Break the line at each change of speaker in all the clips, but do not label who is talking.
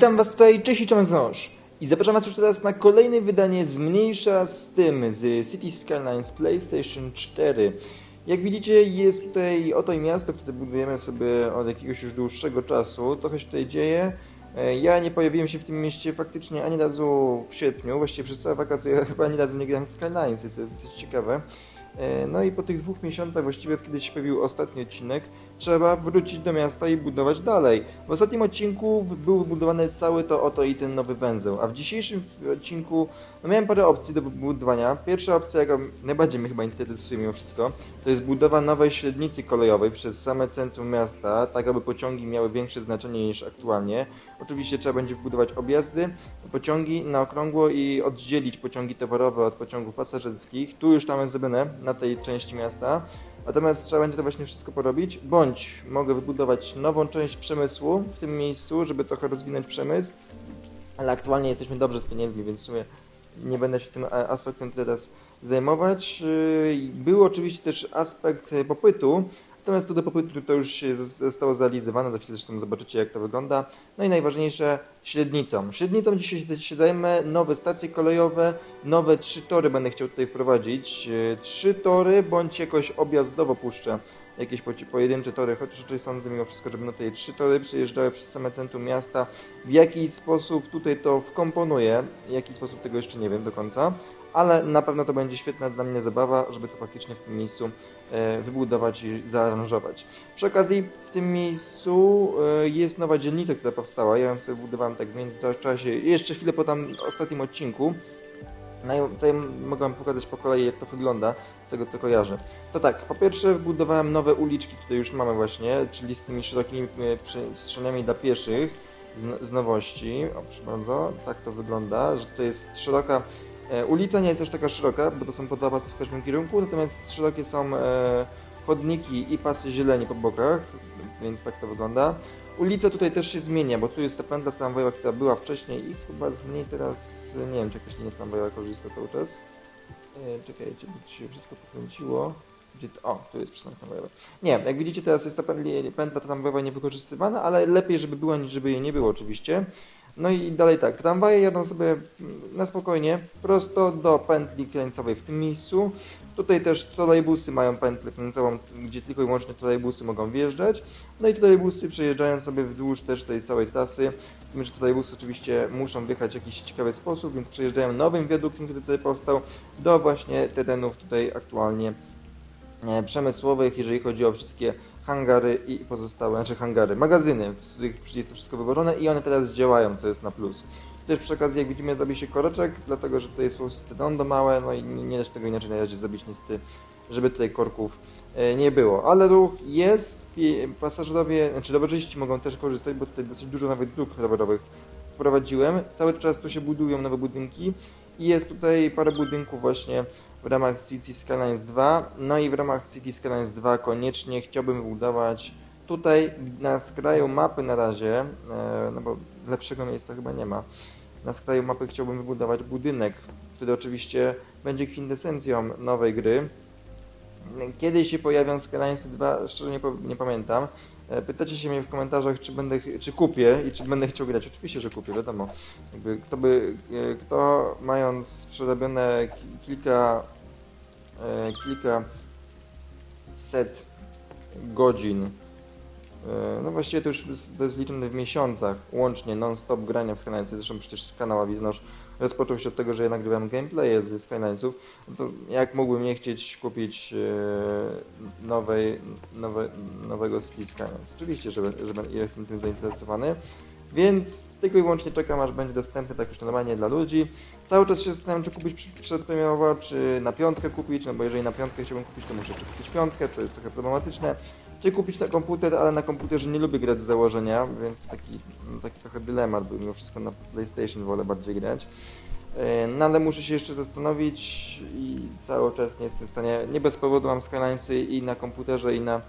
Witam Was tutaj, cześć i Ząż. I zapraszam Was już teraz na kolejne wydanie zmniejsza z tym, z City Skylines PlayStation 4. Jak widzicie jest tutaj oto miasto, które budujemy sobie od jakiegoś już dłuższego czasu. Trochę się tutaj dzieje. E, Ja nie pojawiłem się w tym mieście faktycznie ani razu w sierpniu, właściwie przez całe wakacje chyba ani razu nie grałem w Skylinesy, co jest dosyć ciekawe. E, No i po tych dwóch miesiącach, właściwie od kiedy się pojawił ostatni odcinek, trzeba wrócić do miasta i budować dalej. W ostatnim odcinku był wybudowany cały to oto i ten nowy węzeł, a w dzisiejszym odcinku no miałem parę opcji do budowania. Pierwsza opcja, jaka najbardziej mnie chyba interesuje mimo wszystko, to jest budowa nowej średnicy kolejowej przez same centrum miasta, tak aby pociągi miały większe znaczenie niż aktualnie. Oczywiście trzeba będzie wbudować objazdy, pociągi na okrągło i oddzielić pociągi towarowe od pociągów pasażerskich. Tu już tam jest zrobione, na tej części miasta. Natomiast trzeba będzie to właśnie wszystko porobić, bądź mogę wybudować nową część przemysłu w tym miejscu, żeby trochę rozwinąć przemysł, ale aktualnie jesteśmy dobrze z pieniędzmi, więc w sumie nie będę się tym a- aspektem teraz zajmować. Yy, Był oczywiście też aspekt e, popytu, natomiast co do popytu to już zostało zrealizowane, za chwilę zresztą zobaczycie jak to wygląda. No i najważniejsze średnicą. Średnicą dzisiaj się- zajmę, nowe stacje kolejowe, nowe trzy tory będę chciał tutaj wprowadzić. Yy, Trzy tory bądź jakoś objazdowo puszczę jakieś pojedyncze tory, chociaż raczej sądzę mimo wszystko, żeby no tutaj trzy tory przejeżdżały przez same centrum miasta. W jaki sposób tutaj to wkomponuję, w jaki sposób tego jeszcze nie wiem do końca, ale na pewno to będzie świetna dla mnie zabawa, żeby to faktycznie w tym miejscu e, wybudować i zaaranżować. Przy okazji w tym miejscu e, jest nowa dzielnica, która powstała, ja ją sobie budowałem tak w międzyczasie, jeszcze chwilę po tam ostatnim odcinku, no i tutaj mogę Wam pokazać po kolei, jak to wygląda, z tego co kojarzę. To tak, po pierwsze wbudowałem nowe uliczki, tutaj już mamy właśnie, czyli z tymi szerokimi e, przestrzeniami dla pieszych, z, z nowości. O, proszę bardzo, tak to wygląda, że to jest szeroka... E, ulica nie jest aż taka szeroka, bo to są po pasy w każdym kierunku, natomiast szerokie są e, chodniki i pasy zieleni po bokach, więc tak to wygląda. Ulica tutaj też się zmienia, bo tu jest ta pętla tramwajowa, która była wcześniej i chyba z niej teraz, nie wiem, czy jakaś linia tramwajowa korzysta cały czas. E, czekajcie, bo się wszystko pokręciło. O, tu jest przystanek tramwajowy. Nie, jak widzicie teraz jest ta pętla tramwajowa niewykorzystywana, ale lepiej, żeby była, niż żeby jej nie było oczywiście. No i dalej tak, tramwaje jadą sobie na spokojnie, prosto do pętli krańcowej w tym miejscu. Tutaj też trolejbusy mają pętlę krańcową, gdzie tylko i wyłącznie trolejbusy mogą wjeżdżać. No i trolejbusy przejeżdżają sobie wzdłuż też tej całej trasy, z tym, że trolejbusy oczywiście muszą wjechać w jakiś ciekawy sposób, więc przejeżdżają nowym wiaduktem, który tutaj powstał, do właśnie terenów tutaj aktualnie e, przemysłowych, jeżeli chodzi o wszystkie hangary i pozostałe, znaczy hangary, magazyny, z których jest to wszystko wywożone i one teraz działają, co jest na plus. Też przy okazji, jak widzimy, zrobi się koreczek, dlatego że to jest po prostu te rondo małe, no i nie da się tego inaczej na razie zrobić żeby tutaj korków e, nie było. Ale ruch jest, pasażerowie, znaczy rowerzyści mogą też korzystać, bo tutaj dosyć dużo nawet dróg rowerowych wprowadziłem. Cały czas tu się budują nowe budynki i jest tutaj parę budynków właśnie w ramach City Skylines 2. No i w ramach City Skylines 2 koniecznie chciałbym wybudować tutaj na skraju mapy na razie, e, no bo lepszego miejsca chyba nie ma. Na skraju mapy chciałbym wybudować budynek, który oczywiście będzie kwintesencją nowej gry. Kiedy się pojawią Skylinesy 2, szczerze nie, nie pamiętam. E, Pytacie się mnie w komentarzach, czy będę, czy kupię i czy będę chciał grać. Oczywiście, że kupię, wiadomo. Jakby kto by, e, kto mając przerobione ki- kilka, e, kilka set godzin, no właściwie to już to jest liczone w miesiącach, łącznie non-stop grania w Skylinesy, zresztą przecież kanał Awiznosz rozpoczął się od tego, że ja nagrywam gameplaye ze Skylinesów, no to jak mógłbym nie chcieć kupić e, nowej, nowe, nowego City Skylines? Oczywiście, że, że jestem tym zainteresowany, więc tylko i wyłącznie czekam, aż będzie dostępny tak już normalnie dla ludzi. Cały czas się zastanawiam, czy kupić przedpremierowo, czy na piątkę kupić, no bo jeżeli na piątkę chciałbym kupić, to muszę kupić piątkę, co jest trochę problematyczne. Czy kupić na komputer, ale na komputerze nie lubię grać z założenia, więc taki, taki trochę dylemat, bo mimo wszystko na PlayStation wolę bardziej grać. E, No ale muszę się jeszcze zastanowić i cały czas nie jestem w stanie, nie bez powodu mam Skylinesy i na komputerze i na,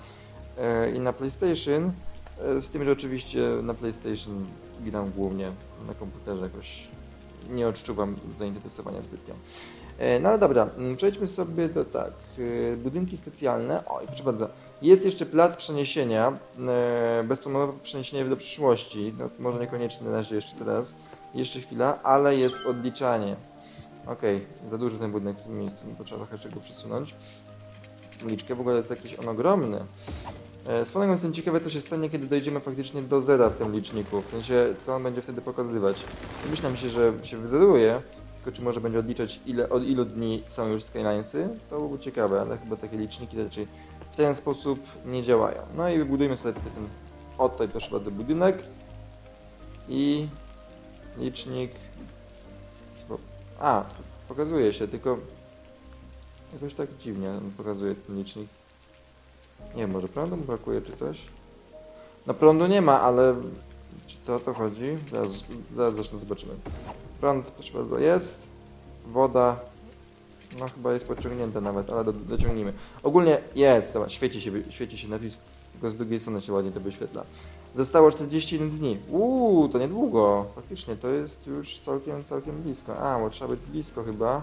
e, i na PlayStation, e, z tym, że oczywiście na PlayStation gram głównie na komputerze jakoś nie odczuwam zainteresowania zbytnio. E, no ale dobra, mm, przejdźmy sobie do tak, e, budynki specjalne. Oj, proszę bardzo. Jest jeszcze plac przeniesienia, e, bezplanowe przeniesienie do przyszłości. No, może niekoniecznie na razie jeszcze teraz, jeszcze chwila, ale jest odliczanie. Okej, okay, za duży ten budynek w tym miejscu, no to trzeba trochę czego przesunąć. Liczkę w ogóle jest jakiś on ogromny. Swoją drogą jestem ciekawy, co się stanie, kiedy dojdziemy faktycznie do zera w tym liczniku. W sensie, co on będzie wtedy pokazywać. Myślę się, że się wyzeruje, tylko czy może będzie odliczać ile, od ilu dni są już Skylinesy, to byłoby ciekawe, ale chyba takie liczniki raczej w ten sposób nie działają. No i wybudujmy sobie ten, oto proszę bardzo budynek i licznik a, pokazuje się, tylko jakoś tak dziwnie pokazuje ten licznik. Nie wiem, może prądu mu brakuje czy coś? No prądu nie ma, ale czy to o to chodzi? Zaraz, zaraz zresztą zobaczymy. Prąd, proszę bardzo, jest. Woda, no chyba jest podciągnięta nawet, ale do, dociągnijmy. Ogólnie jest, dobra, świeci się, świeci się napis, tylko z drugiej strony się ładnie to wyświetla. Zostało 41 dni. Uuu, to niedługo. Faktycznie, to jest już całkiem, całkiem blisko. A, bo trzeba być blisko chyba.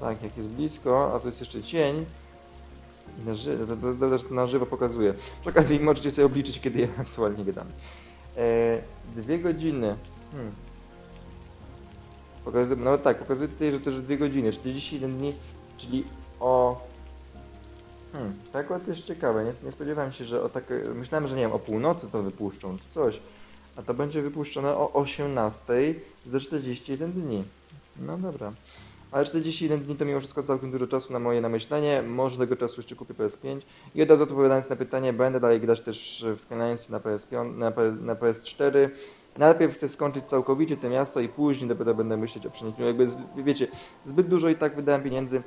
Tak, jak jest blisko, a tu jest jeszcze cień. Na żywo, to, to, to, to na żywo pokazuje. Przy okazji możecie sobie obliczyć, kiedy ja aktualnie gadam. E, dwie godziny. Hmm. Pokazuje, no tak, pokazuje tutaj, że to już dwie godziny, 41 dni, czyli o... Hmm, to akurat jest ciekawe, nie, nie spodziewałem się, że o tak... Myślałem, że nie wiem, o północy to wypuszczą, czy coś. A to będzie wypuszczone o 18 za 41 dni. No dobra. Ale 41 dni to mimo wszystko całkiem dużo czasu na moje namyślenie. Może tego czasu jeszcze kupię PS5. I od razu odpowiadając na pytanie, będę dalej grać też w Skylands na, PS5, na, na PS4. Najpierw chcę skończyć całkowicie to miasto i później dopiero będę myśleć o przeniesieniu. Jakby, wiecie, zbyt dużo i tak wydałem pieniędzy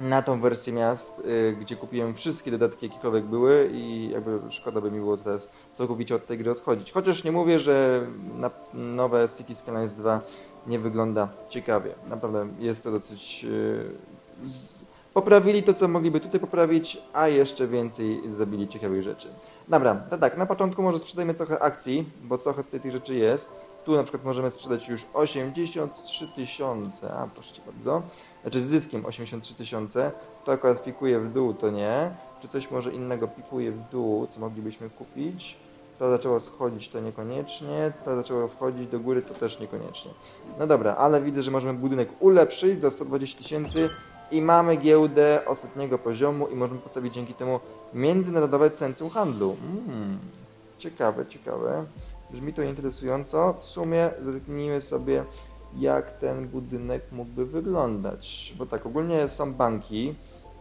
na tą wersję miast, y, gdzie kupiłem wszystkie dodatki, jakiekolwiek były i jakby szkoda by mi było teraz całkowicie od tej gry odchodzić. Chociaż nie mówię, że nowe City Skylines 2 nie wygląda ciekawie. Naprawdę jest to dosyć... Z... Poprawili to, co mogliby tutaj poprawić, a jeszcze więcej zabili ciekawych rzeczy. Dobra, to tak, na początku może sprzedajmy trochę akcji, bo trochę tutaj tych rzeczy jest. Tu na przykład możemy sprzedać już 83 tysiące, a proszę bardzo, znaczy z zyskiem 83 tysiące. To akurat pikuje w dół, to nie. Czy coś może innego pikuje w dół, co moglibyśmy kupić? To zaczęło schodzić, to niekoniecznie. To zaczęło wchodzić do góry, to też niekoniecznie. No dobra, ale widzę, że możemy budynek ulepszyć za 120 tysięcy i mamy giełdę ostatniego poziomu i możemy postawić dzięki temu Międzynarodowe Centrum Handlu. Hmm, ciekawe, ciekawe. Brzmi to interesująco. W sumie zerknijmy sobie, jak ten budynek mógłby wyglądać. Bo tak, ogólnie są banki.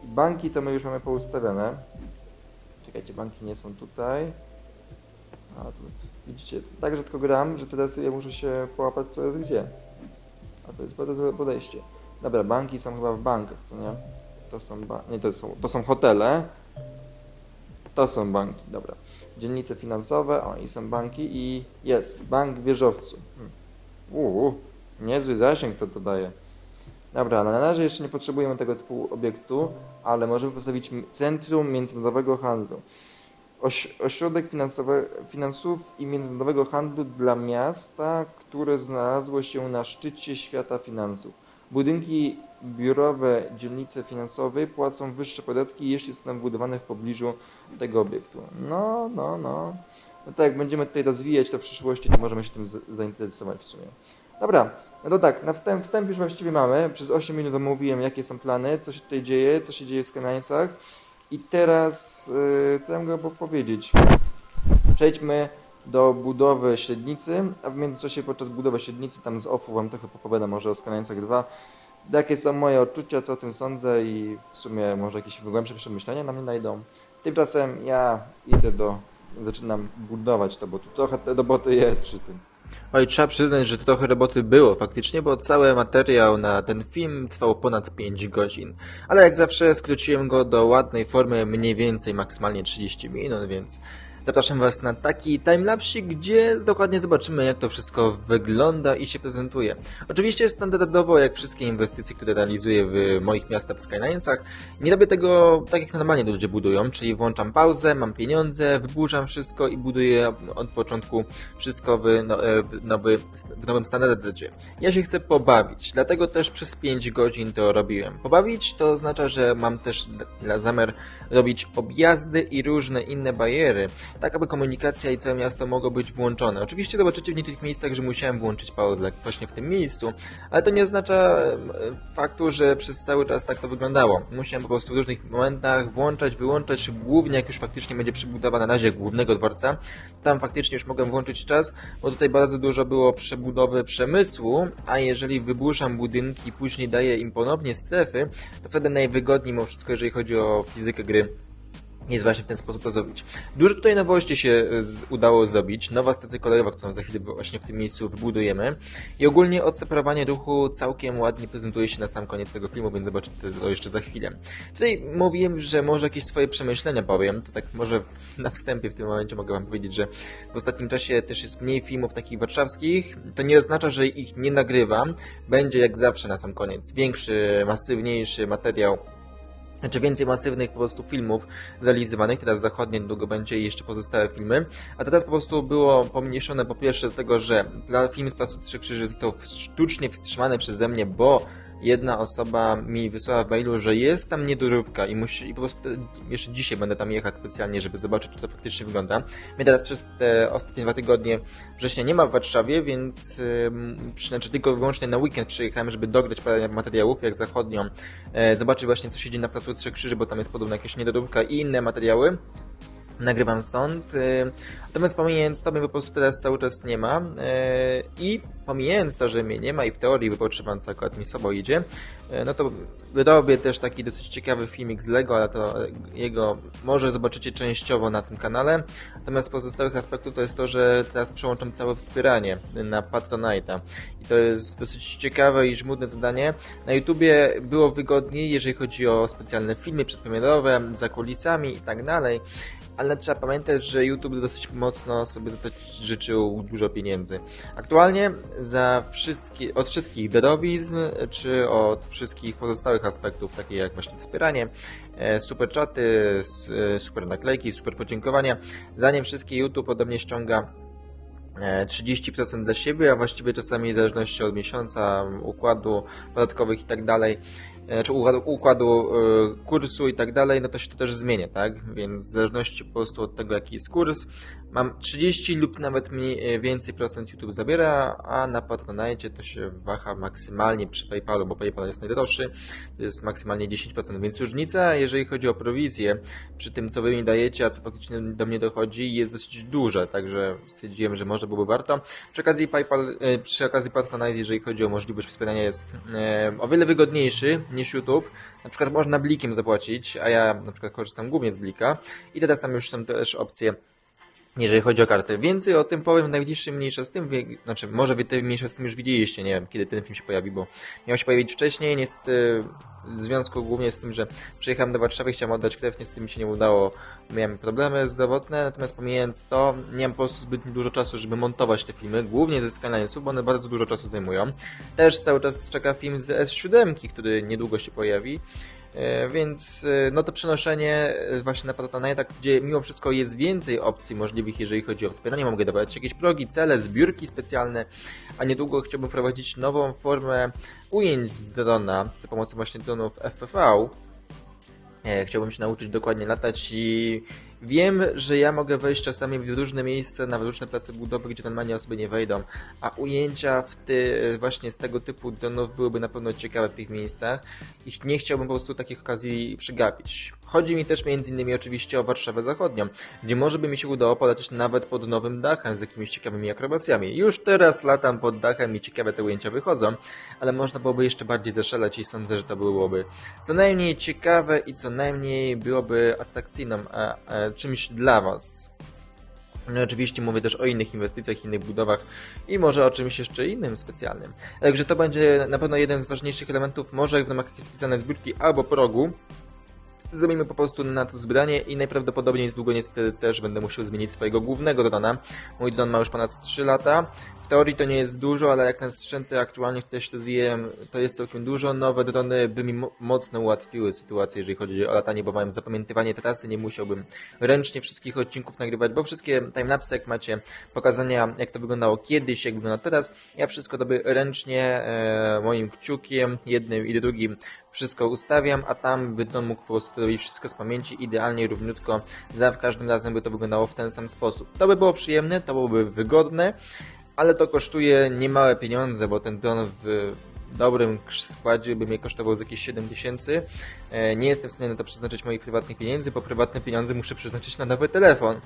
Banki to my już mamy poustawione. Czekajcie, banki nie są tutaj. A, tu, widzicie, tak rzadko gram, że teraz ja muszę się połapać co jest gdzie. A to jest bardzo złe podejście. Dobra, banki są chyba w bankach, co nie? To są, ba nie, to są, to są hotele. To są banki, dobra. Dzielnice finansowe, o i są banki i jest, bank wieżowcu. Hmm. Uuu, niezły zasięg to dodaje. Dobra, na razie jeszcze nie potrzebujemy tego typu obiektu, ale możemy postawić Centrum Międzynarodowego Handlu. Oś ośrodek finansów i międzynarodowego handlu dla miasta, które znalazło się na szczycie świata finansów. Budynki biurowe dzielnicy finansowej płacą wyższe podatki, jeśli są budowane w pobliżu tego obiektu. No, no, no. No tak, będziemy tutaj rozwijać to w przyszłości, to możemy się tym zainteresować w sumie. Dobra, no to tak, na wstęp, wstęp już właściwie mamy. Przez 8 minut omówiłem, jakie są plany, co się tutaj dzieje, co się dzieje w Skylinesach. I teraz, yy, co ja mogę powiedzieć? Przejdźmy do budowy średnicy, a w międzyczasie podczas budowy średnicy tam z OFU Wam trochę popowiadam może o Skylinesach 2, jakie są moje odczucia, co o tym sądzę i w sumie może jakieś głębsze przemyślenia na mnie najdą. Tymczasem ja idę do, zaczynam budować to, bo tu trochę roboty jest przy tym.
Oj, trzeba przyznać, że to trochę roboty było faktycznie, bo cały materiał na ten film trwał ponad 5 godzin. Ale jak zawsze skróciłem go do ładnej formy, mniej więcej maksymalnie 30 minut, więc Zapraszam Was na taki timelapsik, gdzie dokładnie zobaczymy, jak to wszystko wygląda i się prezentuje. Oczywiście standardowo, jak wszystkie inwestycje, które realizuję w moich miastach w Skylinesach, nie robię tego tak, jak normalnie ludzie budują, czyli włączam pauzę, mam pieniądze, wyburzam wszystko i buduję od początku wszystko w, no, e, w, nowy, w nowym standardzie. Ja się chcę pobawić, dlatego też przez 5 godzin to robiłem. Pobawić to oznacza, że mam też zamiar robić objazdy i różne inne bariery, tak aby komunikacja i całe miasto mogło być włączone. Oczywiście zobaczycie w niektórych miejscach, że musiałem włączyć pauzę, jak właśnie w tym miejscu, ale to nie oznacza faktu, że przez cały czas tak to wyglądało. Musiałem po prostu w różnych momentach włączać, wyłączać, głównie jak już faktycznie będzie przebudowa na razie głównego dworca. Tam faktycznie już mogłem włączyć czas, bo tutaj bardzo dużo było przebudowy przemysłu, a jeżeli wyburzam budynki i później daję im ponownie strefy, to wtedy najwygodniej mimo wszystko, jeżeli chodzi o fizykę gry jest właśnie w ten sposób to zrobić. Dużo tutaj nowości się e, udało zrobić. Nowa stacja kolejowa, którą za chwilę właśnie w tym miejscu wybudujemy. I ogólnie odseparowanie ruchu całkiem ładnie prezentuje się na sam koniec tego filmu, więc zobaczycie to jeszcze za chwilę. Tutaj mówiłem, że może jakieś swoje przemyślenia powiem. To tak może na wstępie w tym momencie mogę Wam powiedzieć, że w ostatnim czasie też jest mniej filmów takich warszawskich. To nie oznacza, że ich nie nagrywam. Będzie jak zawsze na sam koniec. Większy, masywniejszy materiał znaczy więcej masywnych po prostu filmów zrealizowanych, teraz zachodnie niedługo będzie i jeszcze pozostałe filmy, a teraz po prostu było pomniejszone po pierwsze do tego, że film z Placu Trzy Krzyży został sztucznie wstrzymany przeze mnie, bo jedna osoba mi wysłała w mailu, że jest tam niedoróbka i musi, i po prostu jeszcze dzisiaj będę tam jechać specjalnie, żeby zobaczyć, czy to faktycznie wygląda. Mnie teraz przez te ostatnie dwa tygodnie września nie ma w Warszawie, więc yy, znaczy tylko wyłącznie na weekend przyjechałem, żeby dograć parę materiałów, jak zachodnią, yy, zobaczyć właśnie, co się dzieje na Placu Trzech Krzyży, bo tam jest podobno jakaś niedoróbka i inne materiały nagrywam stąd. Y, natomiast pomijając to, mnie po prostu teraz cały czas nie ma y, i pomijając to, że mnie nie ma i w teorii wypoczywam, co akurat mi sobą idzie, y, no to robię też taki dosyć ciekawy filmik z Lego, ale to jego może zobaczycie częściowo na tym kanale. Natomiast pozostałych aspektów to jest to, że teraz przełączam całe wspieranie na Patronite'a. I to jest dosyć ciekawe i żmudne zadanie. Na YouTubie było wygodniej, jeżeli chodzi o specjalne filmy przedpremierowe, za kulisami i tak dalej ale trzeba pamiętać, że YouTube dosyć mocno sobie za to życzył dużo pieniędzy. Aktualnie za wszystkie, od wszystkich darowizn, czy od wszystkich pozostałych aspektów, takie jak właśnie wspieranie, e, super czaty, e, super naklejki, super podziękowania, zanim wszystkie YouTube ode mnie ściąga 30% e, dla siebie, a właściwie czasami w zależności od miesiąca, układu podatkowych i tak dalej, E, czy układu e, kursu i tak dalej, no to się to też zmienia, tak? Więc w zależności po prostu od tego, jaki jest kurs, mam 30 lub nawet mniej, e, więcej procent YouTube zabiera, a na Patronite to się waha maksymalnie przy PayPalu, bo PayPal jest najdroższy, to jest maksymalnie 10%, więc różnica, jeżeli chodzi o prowizję, przy tym, co wy mi dajecie, a co faktycznie do mnie dochodzi, jest dosyć duża, także stwierdziłem, że może byłoby warto. Przy okazji PayPal, przy okazji Patronite, jeżeli chodzi o możliwość wspierania, jest o wiele wygodniejszy niż YouTube. Na przykład można blikiem zapłacić, a ja na przykład korzystam głównie z blika i teraz tam już są też opcje jeżeli chodzi o kartę. Więcej o tym powiem w najbliższym mniejsza z tym, znaczy może wy te mniejsza z tym już widzieliście, nie wiem kiedy ten film się pojawi, bo miał się pojawić wcześniej, niestety w związku głównie z tym, że przyjechałem do Warszawy, chciałem oddać krew, niestety mi się nie udało, miałem problemy zdrowotne, natomiast pomijając to, nie mam po prostu zbyt dużo czasu, żeby montować te filmy, głównie ze Skylines'u, bo one bardzo dużo czasu zajmują. Też cały czas czeka film z S7, który niedługo się pojawi, więc e, no to przenoszenie e, właśnie na Patronite, gdzie mimo wszystko jest więcej opcji możliwych, jeżeli chodzi o wspieranie. Mogę dawać jakieś progi, cele, zbiórki specjalne, a niedługo chciałbym wprowadzić nową formę ujęć z drona za pomocą właśnie dronów FPV. Chciałbym się nauczyć dokładnie latać i Wiem, że ja mogę wejść czasami w różne miejsca, na różne place budowy, gdzie normalnie osoby nie wejdą, a ujęcia w ty, właśnie z tego typu dronów byłyby na pewno ciekawe w tych miejscach i nie chciałbym po prostu takich okazji przygapić. Chodzi mi też między innymi oczywiście o Warszawę Zachodnią, gdzie może by mi się udało polatać nawet pod nowym dachem z jakimiś ciekawymi akrobacjami. Już teraz latam pod dachem i ciekawe te ujęcia wychodzą, ale można byłoby jeszcze bardziej zaszaleć i sądzę, że to byłoby co najmniej ciekawe i co najmniej byłoby atrakcyjną czymś dla Was. No oczywiście mówię też o innych inwestycjach, innych budowach i może o czymś jeszcze innym specjalnym. Także to będzie na pewno jeden z ważniejszych elementów, może w ramach jakiejś specjalnej zbiórki albo progu, zrobimy po prostu na to zbranie i najprawdopodobniej niedługo niestety też będę musiał zmienić swojego głównego drona. Mój dron ma już ponad 3 lata. W teorii to nie jest dużo, ale jak na sprzęty aktualnie, które się rozwijają, to jest całkiem dużo. Nowe drony by mi mo mocno ułatwiły sytuację, jeżeli chodzi o latanie, bo mają zapamiętywanie trasy, nie musiałbym ręcznie wszystkich odcinków nagrywać, bo wszystkie timelapse, jak macie pokazania, jak to wyglądało kiedyś, jak wygląda teraz, ja wszystko robię ręcznie, e, moim kciukiem, jednym i drugim, wszystko ustawiam, a tam on mógł po prostu robić wszystko z pamięci idealnie, równiutko, za każdym razem by to wyglądało w ten sam sposób. To by było przyjemne, to byłoby wygodne, ale to kosztuje niemałe pieniądze, bo ten dron w dobrym składzie by mnie kosztował z jakieś 7 tysięcy. E, Nie jestem w stanie na to przeznaczyć moich prywatnych pieniędzy, bo prywatne pieniądze muszę przeznaczyć na nowy telefon.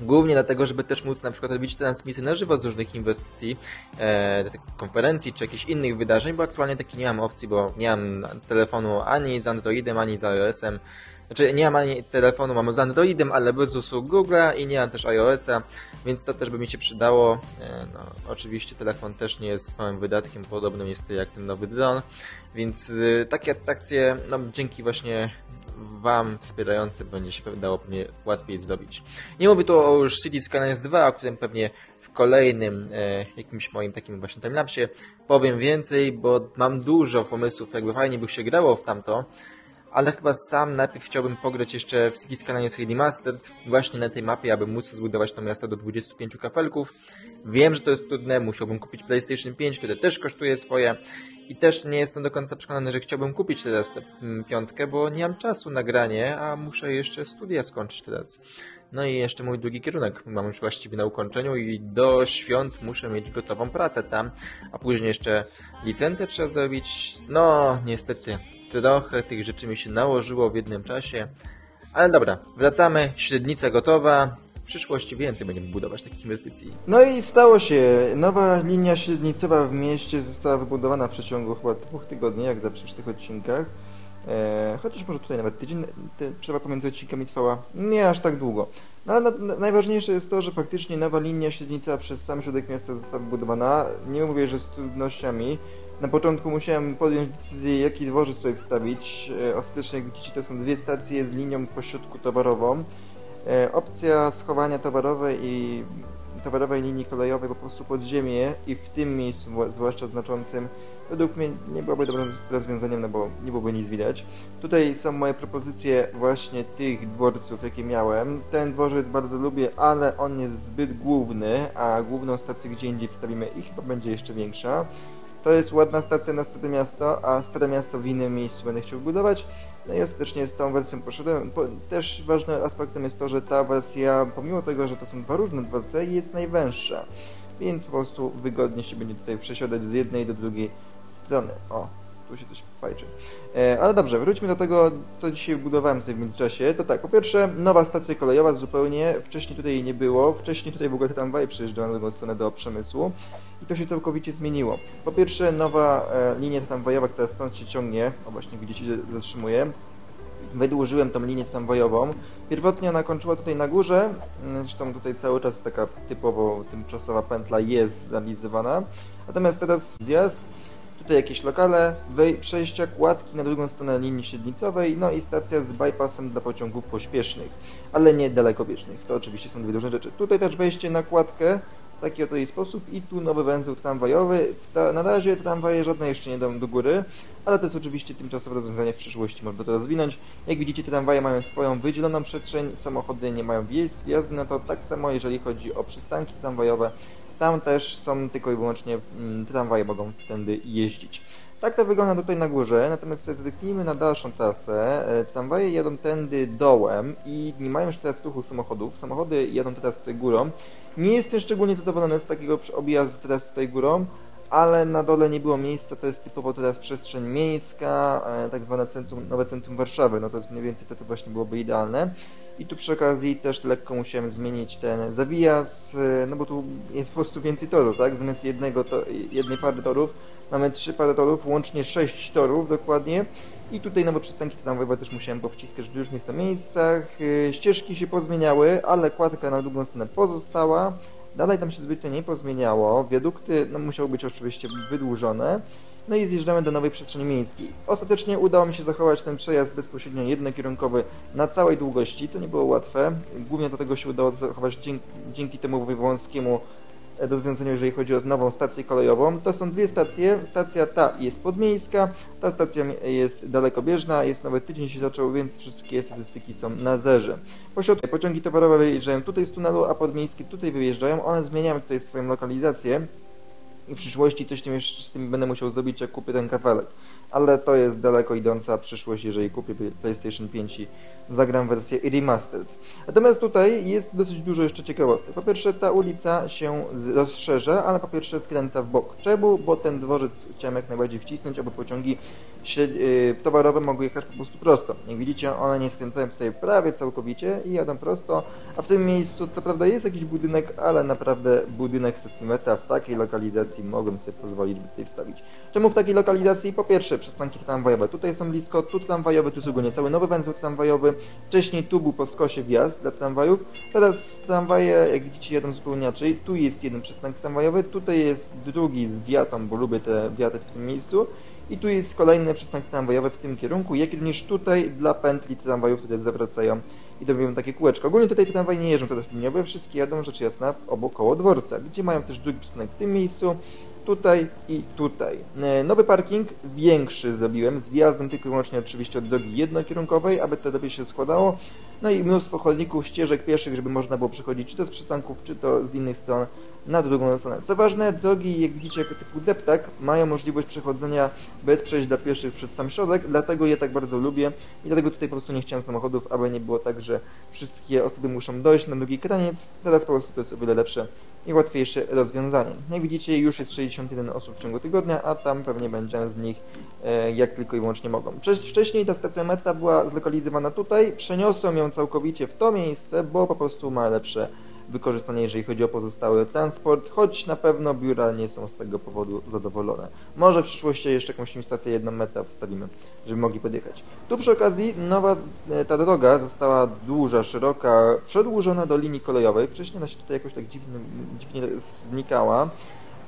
Głównie dlatego, żeby też móc na przykład robić transmisje na żywo z różnych inwestycji, e, konferencji czy jakichś innych wydarzeń, bo aktualnie taki nie mam opcji, bo nie mam telefonu ani z Androidem, ani z iOS-em. Znaczy nie mam ani telefonu, mam z Androidem, ale bez usług Google'a i nie mam też iOS-a, więc to też by mi się przydało. E, no, oczywiście telefon też nie jest małym wydatkiem, podobnym jest jak ten nowy dron, więc e, takie atrakcje, no dzięki właśnie Wam wspierającym będzie się dało pewnie łatwiej zrobić. Nie mówię tu o już City Skylines 2, o którym pewnie w kolejnym e, jakimś moim takim właśnie timelapsie powiem więcej, bo mam dużo pomysłów, jakby fajnie by się grało w tamto, ale chyba sam najpierw chciałbym pograć jeszcze w City Skylines Remastered właśnie na tej mapie, aby móc zbudować to miasto do 25 kafelków. Wiem, że to jest trudne, musiałbym kupić PlayStation 5, które też kosztuje swoje i też nie jestem do końca przekonany, że chciałbym kupić teraz tę mm, piątkę, bo nie mam czasu na granie, a muszę jeszcze studia skończyć teraz. No i jeszcze mój drugi kierunek mam już właściwie na ukończeniu i do świąt muszę mieć gotową pracę tam, a później jeszcze licencję trzeba zrobić. No, niestety, trochę tych rzeczy mi się nałożyło w jednym czasie. Ale dobra, wracamy, średnica gotowa. W przyszłości więcej będziemy budować takich inwestycji.
No i stało się. Nowa linia średnicowa w mieście została wybudowana w przeciągu chyba dwóch tygodni, jak zawsze przy tych odcinkach. E, chociaż może tutaj nawet tydzień, te, przerwa pomiędzy odcinkami trwała nie aż tak długo. No ale na, na, najważniejsze jest to, że faktycznie nowa linia średnicowa przez sam środek miasta została wybudowana. Nie mówię, że z trudnościami. Na początku musiałem podjąć decyzję, jaki dworzec tutaj wstawić. E, ostatecznie, jak widzicie, to są dwie stacje z linią pośrodku towarową. E, opcja schowania towarowej i towarowej linii kolejowej po prostu pod ziemię i w tym miejscu, zwłaszcza znaczącym, według mnie nie byłoby dobrym rozwiązaniem, no bo nie byłoby nic widać. Tutaj są moje propozycje właśnie tych dworców, jakie miałem. Ten dworzec bardzo lubię, ale on jest zbyt główny, a główną stację gdzie indziej wstawimy i chyba będzie jeszcze większa. To jest ładna stacja na Stare Miasto, a Stare Miasto w innym miejscu będę chciał budować. No i ostatecznie z tą wersją poszedłem. Po, też ważnym aspektem jest to, że ta wersja, pomimo tego, że to są dwa różne dworce, jest najwęższa. Więc po prostu wygodnie się będzie tutaj przesiadać z jednej do drugiej strony. O, tu się coś fajczy. E, ale dobrze, wróćmy do tego, co dzisiaj budowałem w międzyczasie. To tak, po pierwsze, nowa stacja kolejowa zupełnie. Wcześniej tutaj jej nie było. Wcześniej tutaj w ogóle tramwaje przejeżdżały na drugą stronę do przemysłu. I to się całkowicie zmieniło. Po pierwsze, nowa e, linia tramwajowa, która stąd się ciągnie, o właśnie widzicie, zatrzymuje. Wydłużyłem tą linię tramwajową. Pierwotnie ona kończyła tutaj na górze, zresztą tutaj cały czas taka typowo tymczasowa pętla jest zrealizowana. Natomiast teraz zjazd, tutaj jakieś lokale, przejścia, kładki na drugą stronę linii średnicowej, no i stacja z bypassem dla pociągów pośpiesznych, ale nie dalekobieżnych. To oczywiście są dwie różne rzeczy. Tutaj też wejście na kładkę, w taki oto jej sposób i tu nowy węzeł tramwajowy. Na razie tramwaje żadne jeszcze nie idą do góry, ale to jest oczywiście tymczasowe rozwiązanie w przyszłości, można to rozwinąć. Jak widzicie tramwaje mają swoją wydzieloną przestrzeń, samochody nie mają wjazdu na to, tak samo jeżeli chodzi o przystanki tramwajowe, tam też są tylko i wyłącznie mm, tramwaje mogą tędy jeździć. Tak to wygląda tutaj na górze, natomiast zerknijmy na dalszą trasę. E, tramwaje jadą tędy dołem i nie mają już teraz ruchu samochodów. Samochody jadą teraz tutaj górą. Nie jestem szczególnie zadowolony z takiego objazdu teraz tutaj górą, ale na dole nie było miejsca, to jest typowo teraz przestrzeń miejska, e, tak zwane centrum, nowe centrum Warszawy, no to jest mniej więcej to, co właśnie byłoby idealne. I tu przy okazji też lekko musiałem zmienić ten zawijas, e, no bo tu jest po prostu więcej torów, tak? Zamiast jednego to, jednej pary torów mamy trzy pary torów, łącznie sześć torów dokładnie. I tutaj nowe przystanki tramwajowe też musiałem powciskać w różnych to miejscach. E, ścieżki się pozmieniały, ale kładka na drugą stronę pozostała. Dalej tam się zbytnio nie pozmieniało. Wiadukty no, musiały być oczywiście wydłużone. no i zjeżdżamy do nowej przestrzeni miejskiej. Ostatecznie udało mi się zachować ten przejazd bezpośrednio jednokierunkowy na całej długości, co nie było łatwe. Głównie do tego się udało zachować dzięki, dzięki temu wąskiemu rozwiązaniu, jeżeli chodzi o nową stację kolejową. To są dwie stacje. Stacja ta jest podmiejska, ta stacja jest dalekobieżna, jest nawet tydzień się zaczął, więc wszystkie statystyki są na zerze. Pośrodku pociągi towarowe wyjeżdżają tutaj z tunelu, a podmiejskie tutaj wyjeżdżają. One zmieniają tutaj swoją lokalizację w przyszłości coś z tym będę musiał zrobić, jak kupię ten kafelek. Ale to jest daleko idąca przyszłość, jeżeli kupię PlayStation 5 i zagram wersję remastered. Natomiast tutaj jest dosyć dużo jeszcze ciekawostek. Po pierwsze, ta ulica się rozszerza, ale po pierwsze skręca w bok. Czemu? Bo ten dworzec chciałem jak najbardziej wcisnąć, aby pociągi towarowe mogły jechać po prostu prosto. Jak widzicie, one nie skręcają tutaj prawie całkowicie i jadą prosto, a w tym miejscu co prawda jest jakiś budynek, ale naprawdę budynek stacji metra w takiej lokalizacji mogłem sobie pozwolić, by tutaj wstawić. Czemu w takiej lokalizacji? Po pierwsze, przystanki tramwajowe tutaj są blisko, tu tramwajowy, tu jest cały nowy węzeł tramwajowy, Wcześniej tu był po skosie wjazd dla tramwajów, teraz tramwaje, jak widzicie, jadą zupełnie inaczej. Tu jest jeden przystanek tramwajowy, tutaj jest drugi z wiatą, bo lubię te wiaty w tym miejscu. I tu jest kolejny przystanek tramwajowy w tym kierunku, jak również tutaj dla pętli tramwajów, które zawracają i robią takie kółeczko. Ogólnie tutaj tramwaje nie jeżdżą teraz liniowe, wszystkie jadą rzecz jasna obok koło dworca, gdzie mają też drugi przystanek w tym miejscu, tutaj i tutaj. E, nowy parking, większy zrobiłem, z wjazdem tylko i wyłącznie oczywiście od drogi jednokierunkowej, aby to lepiej się składało. No i mnóstwo chodników, ścieżek pieszych, żeby można było przechodzić czy to z przystanków, czy to z innych stron na drugą stronę. Co ważne, drogi, jak widzicie, typu deptak, mają możliwość przechodzenia bez przejść dla pieszych przez sam środek, dlatego je tak bardzo lubię i dlatego tutaj po prostu nie chciałem samochodów, aby nie było tak, że wszystkie osoby muszą dojść na drugi kraniec. Teraz po prostu to jest o wiele lepsze i łatwiejsze rozwiązanie. Jak widzicie, już jest 61 osób w ciągu tygodnia, a tam pewnie będzie z nich e, jak tylko i wyłącznie mogą. Wcześniej ta stacja metra była zlokalizowana tutaj, przeniosłem ją całkowicie w to miejsce, bo po prostu ma lepsze wykorzystanie, jeżeli chodzi o pozostały transport, choć na pewno biura nie są z tego powodu zadowolone. Może w przyszłości jeszcze jakąś stację jedną metę wstawimy, żeby mogli podjechać. Tu przy okazji nowa e, ta droga została duża, szeroka, przedłużona do linii kolejowej. Wcześniej ona się tutaj jakoś tak dziwnie, dziwnie znikała.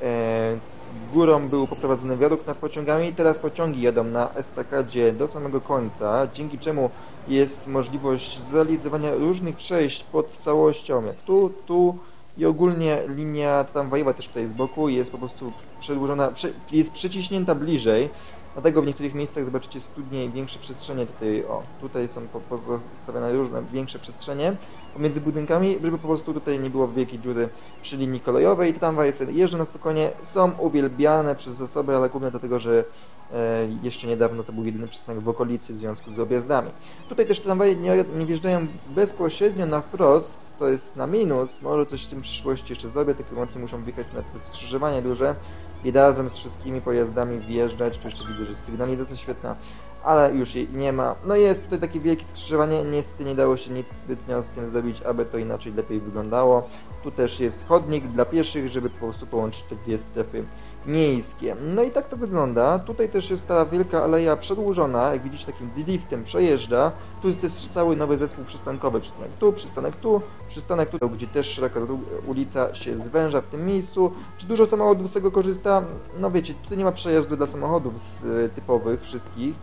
E, z górą był poprowadzony wiadukt nad pociągami, teraz pociągi jadą na estakadzie do samego końca, dzięki czemu jest możliwość zrealizowania różnych przejść pod całością, jak tu, tu i ogólnie linia tramwajowa też tutaj z boku jest po prostu przedłużona, jest przyciśnięta bliżej, dlatego w niektórych miejscach zobaczycie studnie i większe przestrzenie tutaj, o, tutaj są pozostawione różne większe przestrzenie pomiędzy budynkami, żeby po prostu tutaj nie było wielkiej dziury przy linii kolejowej. Tramwaje sobie jeżdżą na spokojnie, są uwielbiane przez osoby, ale głównie dlatego, że E, jeszcze niedawno to był jedyny przystanek w okolicy w związku z objazdami. Tutaj też tramwaje nie, nie wjeżdżają bezpośrednio na wprost, co jest na minus. Może coś w tym przyszłości jeszcze zrobię, tylko wyłącznie muszą wjechać na te skrzyżowania duże i razem z wszystkimi pojazdami wjeżdżać. Jeszcze widzę, że sygnalizacja świetna, ale już jej nie ma. No i jest tutaj takie wielkie skrzyżowanie, niestety nie dało się nic zbytnio z tym zrobić, aby to inaczej lepiej wyglądało. Tu też jest chodnik dla pieszych, żeby po prostu połączyć te dwie strefy miejskie. No i tak to wygląda. Tutaj też jest ta wielka aleja przedłużona, jak widzicie takim liftem przejeżdża. Tu jest też cały nowy zespół przystankowy. Przystanek tu, przystanek tu, przystanek tu, gdzie też szeroka ulica się zwęża w tym miejscu. Czy dużo samochodów z tego korzysta? No wiecie, tutaj nie ma przejazdu dla samochodów e, typowych wszystkich.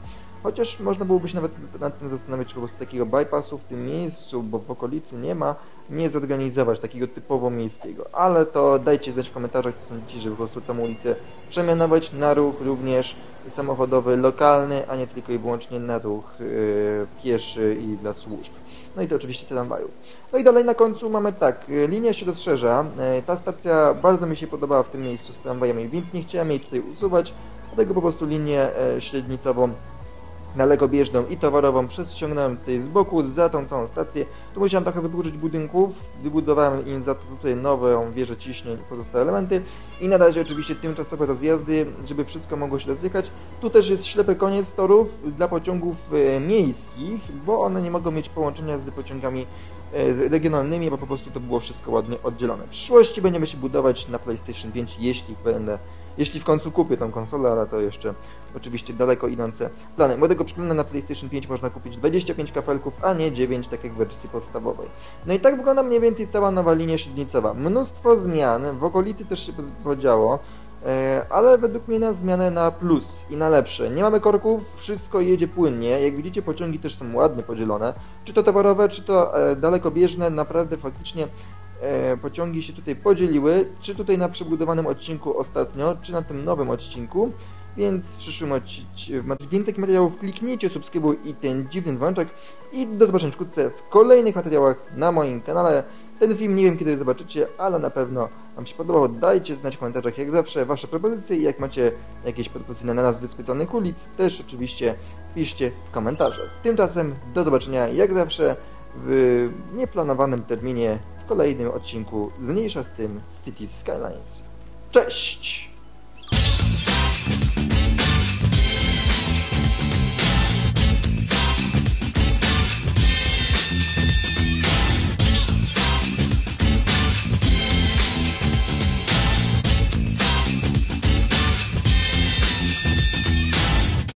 Chociaż można byłoby się nawet nad tym zastanowić, czy po prostu takiego bypassu w tym miejscu, bo w okolicy nie ma, nie zorganizować takiego typowo miejskiego. Ale to dajcie znać w komentarzach, co sądzicie, żeby po prostu tę ulicę przemianować na ruch również samochodowy, lokalny, a nie tylko i wyłącznie na ruch yy, pieszy i dla służb. No i to oczywiście tramwaju. No i dalej na końcu mamy tak, yy, linia się rozszerza. Yy, ta stacja bardzo mi się podobała w tym miejscu z tramwajami, więc nie chciałem jej tutaj usuwać, dlatego po prostu linię yy, średnicową dalekobieżną i towarową przeciągnąłem tutaj z boku za tą całą stację. Tu musiałem trochę wyburzyć budynków, wybudowałem im za to tutaj nową wieżę ciśnień i pozostałe elementy i na razie oczywiście tymczasowe rozjazdy, żeby wszystko mogło się rozjechać. Tu też jest ślepy koniec torów dla pociągów e, miejskich, bo one nie mogą mieć połączenia z pociągami e, regionalnymi, bo po prostu to było wszystko ładnie oddzielone. W przyszłości będziemy się budować na PlayStation 5, jeśli będę jeśli w końcu kupię tą konsolę, ale to jeszcze oczywiście daleko idące plany. Młodego przypomnę, na PlayStation 5 można kupić 25 kafelków, a nie 9, tak jak w wersji podstawowej. No i tak wygląda mniej więcej cała nowa linia średnicowa. Mnóstwo zmian, w okolicy też się podziało. E, ale według mnie na zmianę na plus i na lepsze. Nie mamy korków, wszystko jedzie płynnie. Jak widzicie, pociągi też są ładnie podzielone. Czy to towarowe, czy to e, dalekobieżne, naprawdę faktycznie pociągi się tutaj podzieliły. Czy tutaj na przebudowanym odcinku ostatnio, czy na tym nowym odcinku. Więc w przyszłym odcinku, więcej materiałów, kliknijcie subskrybuj i ten dziwny dzwoneczek i do zobaczenia w kolejnych materiałach na moim kanale. Ten film nie wiem kiedy zobaczycie, ale na pewno Wam się podobał. Dajcie znać w komentarzach jak zawsze Wasze propozycje i jak macie jakieś propozycje na nazwy spytanych ulic, też oczywiście piszcie w komentarzach. Tymczasem do zobaczenia jak zawsze w nieplanowanym terminie w kolejnym odcinku z mniejsza z tym City Skylines. Cześć!